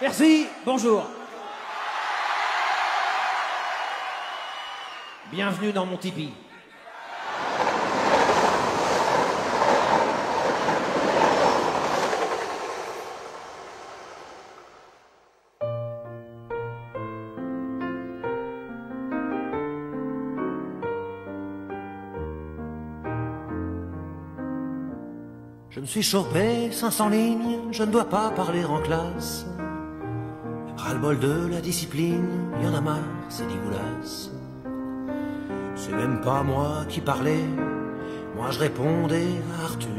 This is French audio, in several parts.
Merci, bonjour. Bienvenue dans mon Tipeee. Je me suis chopé 500 lignes, je ne dois pas parler en classe. Ras-le-bol de la discipline, y en a marre, c'est dégueulasse. C'est même pas moi qui parlais, moi je répondais à Arthur,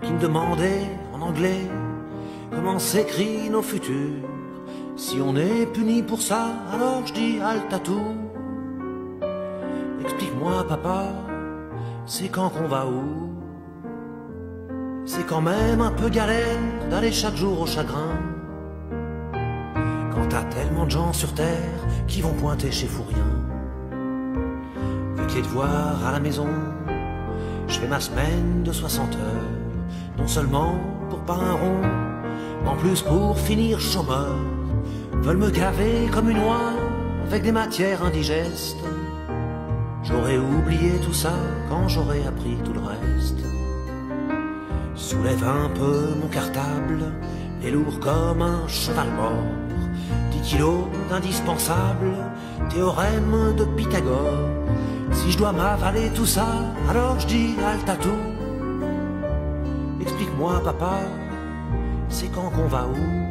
qui me demandait en anglais comment s'écrit nos futurs. Si on est puni pour ça, alors je dis halte à tout. Explique-moi, papa, c'est quand qu'on va où? C'est quand même un peu galère d'aller chaque jour au chagrin. T'as tellement de gens sur terre qui vont pointer chez Fourien. Vu que les devoirs à la maison, je fais ma semaine de 60 heures. Non seulement pour pas un rond, mais en plus pour finir chômeur. Veulent me gaver comme une oie avec des matières indigestes. J'aurais oublié tout ça quand j'aurais appris tout le reste. Soulève un peu mon cartable, est lourd comme un cheval mort. 10 kilos d'indispensable, théorème de Pythagore. Si je dois m'avaler tout ça, alors je dis tout. Explique-moi, papa, c'est quand qu'on va où?